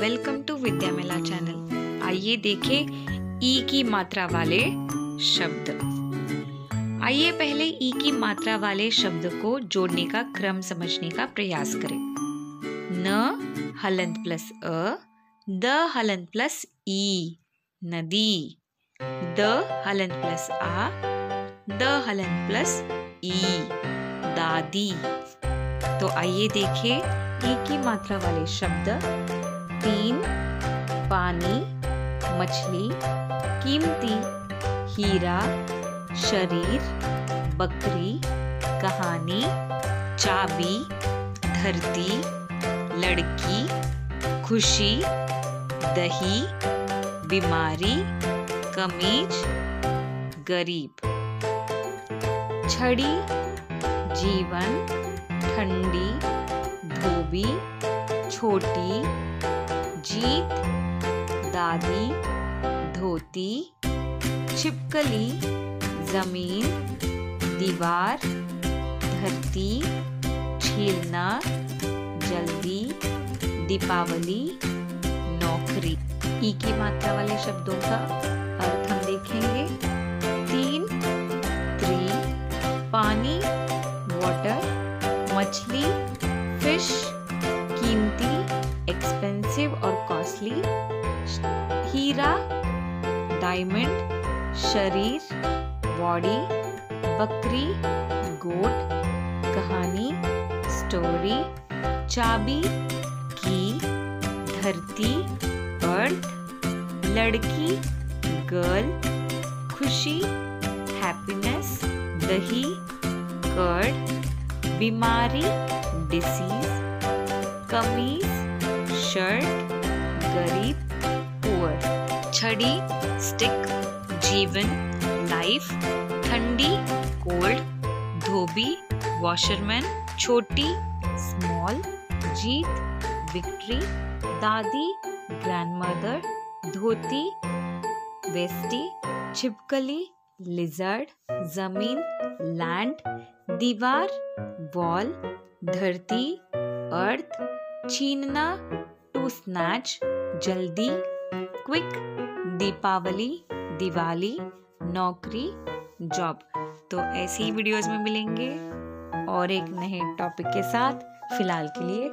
Welcome to Vidya Mela channel. आइए देखें ई की मात्रा वाले शब्द। आइए पहले ई की मात्रा वाले शब्द को जोड़ने का, क्रम समझने का प्रयास करें। न हलंत प्लस अ, द हलंत प्लस ई, नदी। द हलंत प्लस आ, द हलंत प्लस ई, दादी। तो आइए देखें ई की मात्रा वाले शब्द। तीन, पानी, मछली, कीमती, हीरा, शरीर, बकरी, कहानी, चाबी, धरती, लड़की, खुशी, दही, बीमारी, कमीज, गरीब। छड़ी, जीवन, ठंडी, धोबी, छोटी जीत, दादी, धोती, छिपकली, ज़मीन, दीवार, धरती छीलना जल्दी, दीपावली, नौकरी। ई की मात्रा वाले शब्दों का अर्थ हम देखेंगे। तीन त्री पानी वाटर मछली फ़िश कीमती एक्सपेंसिव और कॉस्टली हीरा डायमंड शरीर बॉडी बकरी गोट कहानी स्टोरी चाबी की धरती बर्थ लड़की गर्ल खुशी हैप्पीनेस दही कर्ड बीमारी डिसीज कमीज शर्ट, गरीब पुअर छड़ी स्टिक जीवन लाइफ ठंडी, कोल्ड, धोबी वॉशरमैन छोटी स्मॉल जीत विक्ट्री दादी ग्रैंडमदर धोती, वेस्टी, छिपकली लिजर्ड ज़मीन लैंड दीवार वॉल धरती अर्थ छीनना टू स्नैच जल्दी क्विक दीपावली दिवाली नौकरी जॉब तो ऐसी ही वीडियोस में मिलेंगे और एक नए टॉपिक के साथ। फ़िलहाल के लिए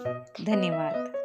धन्यवाद।